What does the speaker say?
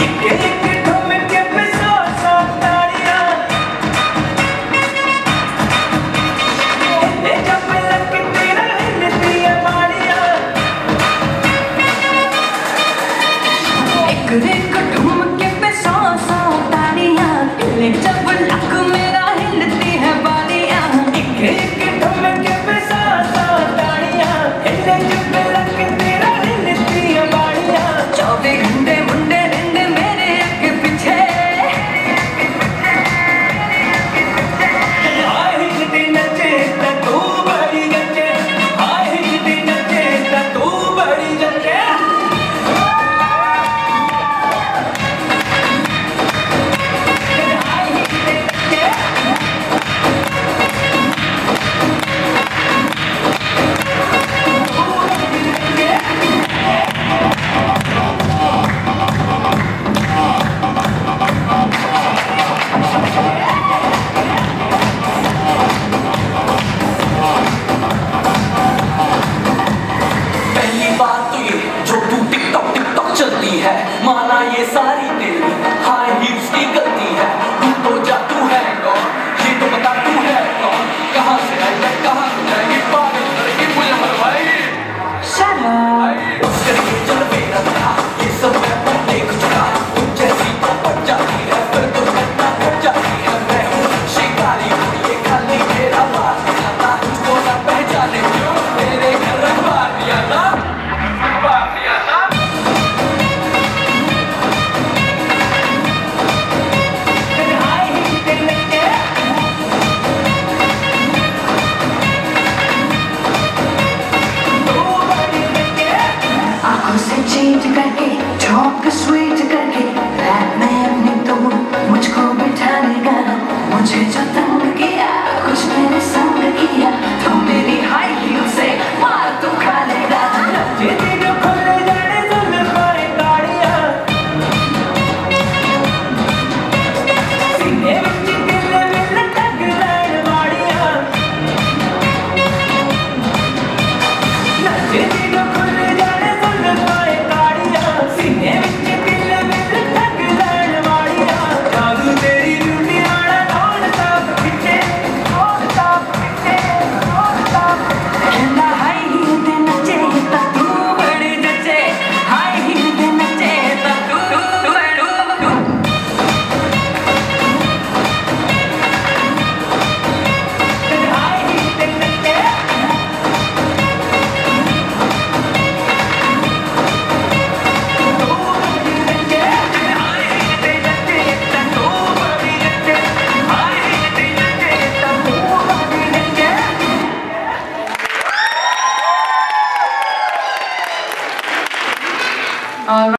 Yeah.